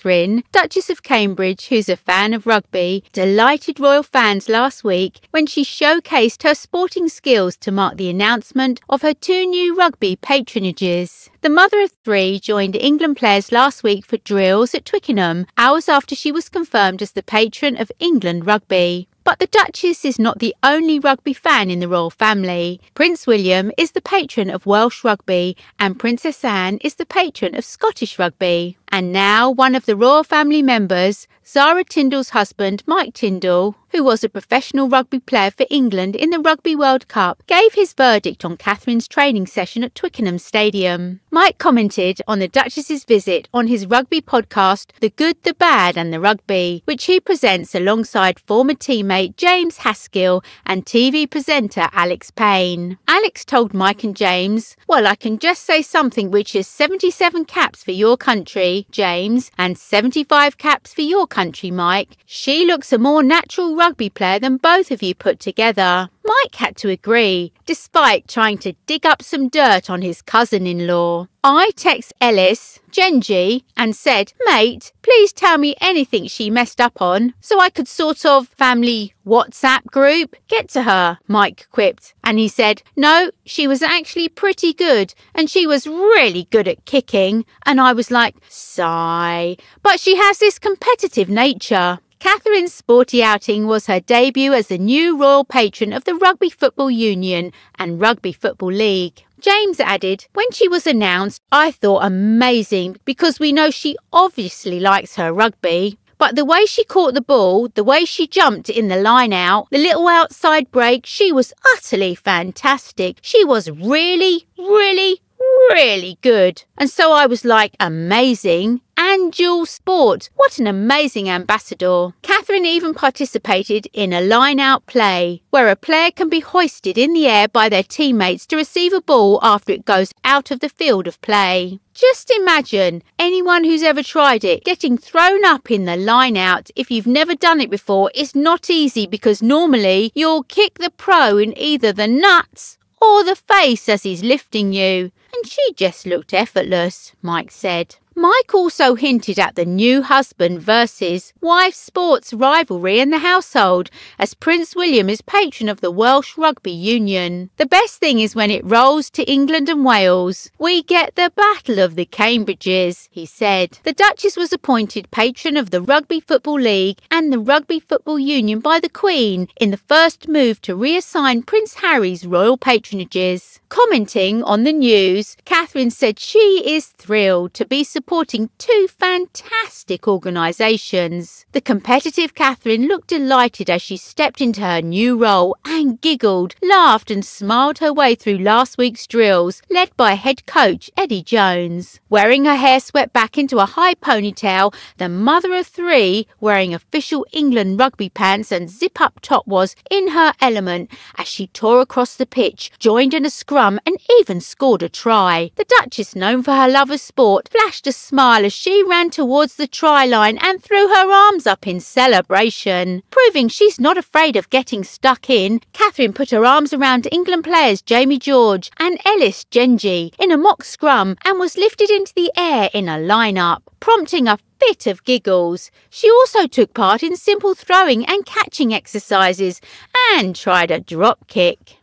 Catherine, Duchess of Cambridge, who's a fan of rugby, delighted royal fans last week when she showcased her sporting skills to mark the announcement of her two new rugby patronages. The mother of three joined England players last week for drills at Twickenham, hours after she was confirmed as the patron of England rugby. But the Duchess is not the only rugby fan in the royal family. Prince William is the patron of Welsh rugby, and Princess Anne is the patron of Scottish rugby. And now one of the royal family members, Zara Tindall's husband, Mike Tindall, who was a professional rugby player for England in the Rugby World Cup, gave his verdict on Catherine's training session at Twickenham Stadium. Mike commented on the Duchess's visit on his rugby podcast, The Good, the Bad and the Rugby, which he presents alongside former teammate James Haskell and TV presenter Alex Payne. Alex told Mike and James, Well, I can just say something which is 77 caps for your country, James, and 75 caps for your country, Mike. She looks a more natural rugby player than both of you put together. Mike had to agree, despite trying to dig up some dirt on his cousin in law. I text Ellis, Genge, and said, Mate, please tell me anything she messed up on so I could sort of family WhatsApp group get to her, Mike quipped. And he said, No, she was actually pretty good and she was really good at kicking. And I was like, Sigh. But she has this competitive nature. Catherine's sporty outing was her debut as the new royal patron of the Rugby Football Union and Rugby Football League. James added, When she was announced, I thought amazing because we know she obviously likes her rugby. But the way she caught the ball, the way she jumped in the line out, the little outside break, she was utterly fantastic. She was really, really, really good. And so I was like, amazing and dual sport. What an amazing ambassador. Catherine even participated in a line out play, where a player can be hoisted in the air by their teammates to receive a ball after it goes out of the field of play. Just imagine anyone who's ever tried it getting thrown up in the line out if you've never done it before is not easy because normally you'll kick the pro in either the nuts or the face as he's lifting you. And she just looked effortless, Mike said. Mike also hinted at the new husband versus wife sports rivalry in the household, as Prince William is patron of the Welsh Rugby Union. The best thing is when it rolls to England and Wales. We get the Battle of the Cambridges, he said. The Duchess was appointed patron of the Rugby Football League and the Rugby Football Union by the Queen in the first move to reassign Prince Harry's royal patronages. Commenting on the news, Catherine said she is thrilled to be supporting two fantastic organisations. The competitive Catherine looked delighted as she stepped into her new role and giggled, laughed, and smiled her way through last week's drills, led by head coach Eddie Jones. Wearing her hair swept back into a high ponytail, the mother of three, wearing official England rugby pants and zip up top, was in her element as she tore across the pitch, joined in a scrum, and even scored a try. The Duchess, known for her love of sport, flashed a smile as she ran towards the try line and threw her arms up in celebration. Proving she's not afraid of getting stuck in, Catherine put her arms around England players Jamie George and Ellis Genge in a mock scrum and was lifted into the air in a line-up, prompting a fit of giggles. She also took part in simple throwing and catching exercises and tried a drop kick.